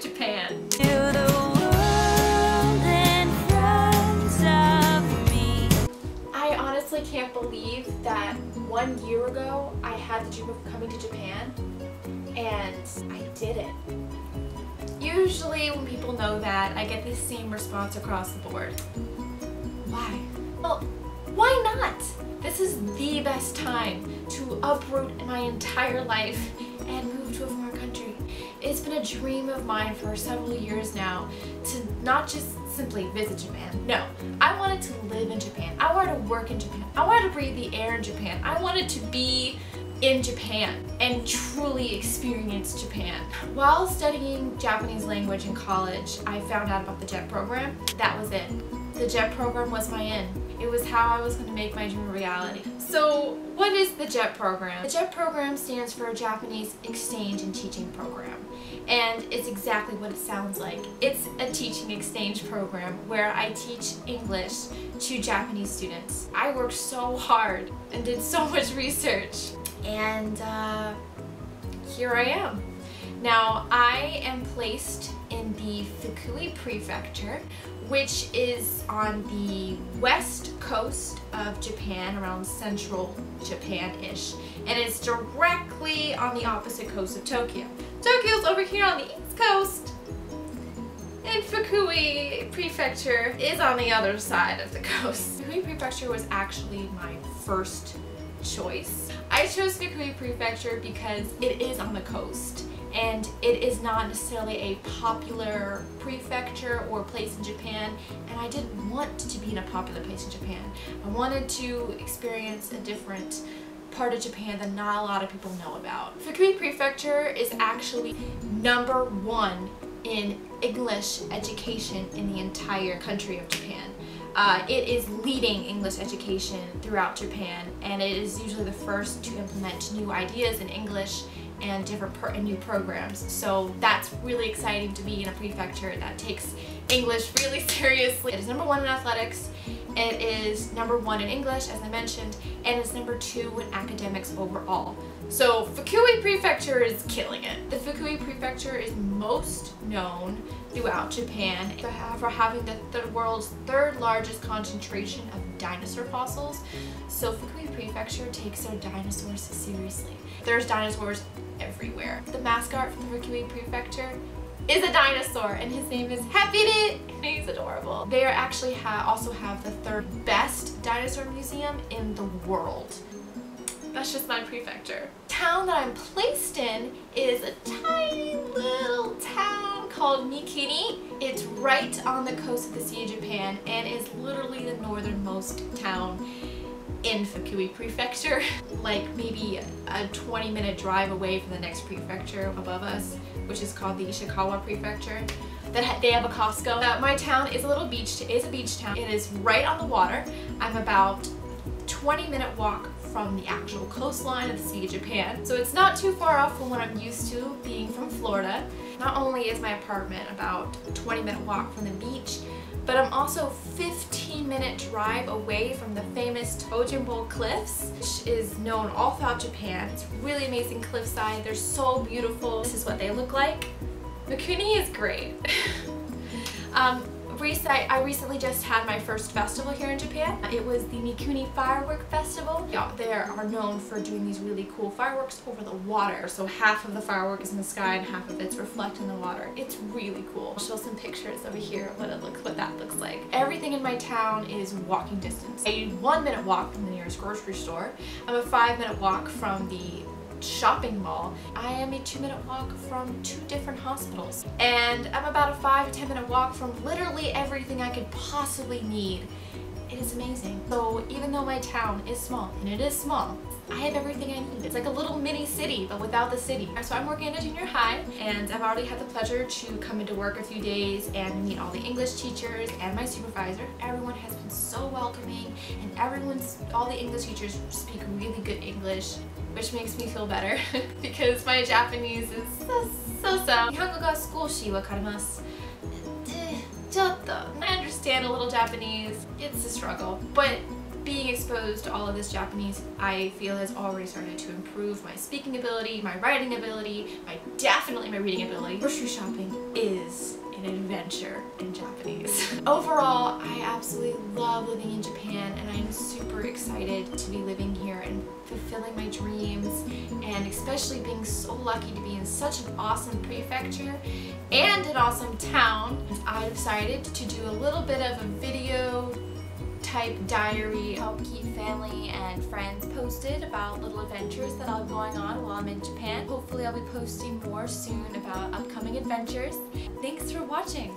to Japan. To the world in front of me. I honestly can't believe that one year ago I had the dream of coming to Japan and I did it. Usually when people know that, I get the same response across the board. Why? Well, why not? This is the best time to uproot my entire life and move to a foreign country. It's been a dream of mine for several years now to not just simply visit Japan. No, I wanted to live in Japan. I wanted to work in Japan. I wanted to breathe the air in Japan. I wanted to be in Japan and truly experience Japan. While studying Japanese language in college, I found out about the JET program. That was it. The JET program was my in. It was how I was going to make my dream a reality. So what is the JET program? The JET program stands for Japanese Exchange and Teaching Program. And it's exactly what it sounds like. It's a teaching exchange program where I teach English to Japanese students. I worked so hard and did so much research and uh, here I am. Now I am placed in the Fukui Prefecture which is on the west coast of Japan, around central Japan-ish, and it's directly on the opposite coast of Tokyo. Tokyo's over here on the east coast, and Fukui Prefecture is on the other side of the coast. Fukui Prefecture was actually my first choice. I chose Fukui Prefecture because it is on the coast and it is not necessarily a popular prefecture or place in Japan and I didn't want to be in a popular place in Japan. I wanted to experience a different part of Japan that not a lot of people know about. Fukui Prefecture is actually number one in English education in the entire country of Japan. Uh, it is leading English education throughout Japan and it is usually the first to implement new ideas in English and different and new programs. So that's really exciting to be in a prefecture that takes English really seriously. It is number one in athletics, it is number one in English as I mentioned, and it's number two in academics overall. So Fukui Prefecture is killing it. The Fukui Prefecture is most known throughout Japan for having the, the world's third largest concentration of dinosaur fossils. So Fukui Prefecture takes their dinosaurs seriously. There's dinosaurs everywhere. The mascot for the Fukui Prefecture is a dinosaur and his name is Happy and he's adorable. They actually ha also have the third best dinosaur museum in the world. That's just my prefecture. Town that I'm placed in is a tiny little town called Mikuni. It's right on the coast of the Sea of Japan and is literally the northernmost town in Fukui Prefecture, like maybe a 20 minute drive away from the next prefecture above us, which is called the Ishikawa Prefecture. That they have a Costco. Uh, my town is a little beach, is a beach town. It is right on the water. I'm about 20 minute walk from the actual coastline of the Sea of Japan. So it's not too far off from what I'm used to being from Florida. Not only is my apartment about a 20 minute walk from the beach, but I'm also 15 minute drive away from the famous Tojinbo Cliffs, which is known all throughout Japan. It's really amazing cliffside. They're so beautiful. This is what they look like. Mikuni is great. um, I recently just had my first festival here in Japan. It was the Mikuni Firework Festival. Yeah, they are known for doing these really cool fireworks over the water. So half of the firework is in the sky and half of it's reflecting in the water. It's really cool. I'll show some pictures over here what it looks what that looks like. Everything in my town is walking distance. A one minute walk from the nearest grocery store. I'm a five minute walk from the shopping mall. I am a two minute walk from two different hospitals. And I'm about a five to 10 minute walk from literally everything I could possibly need. It is amazing. So even my town is small, and it is small, I have everything I need. It's like a little mini city, but without the city. So I'm working at a junior high, and I've already had the pleasure to come into work a few days and meet all the English teachers and my supervisor. Everyone has been so welcoming, and everyone's, all the English teachers speak really good English which makes me feel better because my Japanese is so so so. 日本語が少しわかります。ちょっと I understand a little Japanese. It's a struggle, but being exposed to all of this Japanese, I feel has already started to improve my speaking ability, my writing ability, my definitely my reading ability. Grocery shopping is an adventure in Japanese. Overall, I absolutely love living in Japan and I'm super excited to be living here and fulfilling my dreams and especially being so lucky to be in such an awesome prefecture and an awesome town. I decided to do a little bit of a video type diary help keep family and friends posted about little adventures that are going on while I'm in Japan. Hopefully I'll be posting more soon about upcoming adventures. Thanks for watching!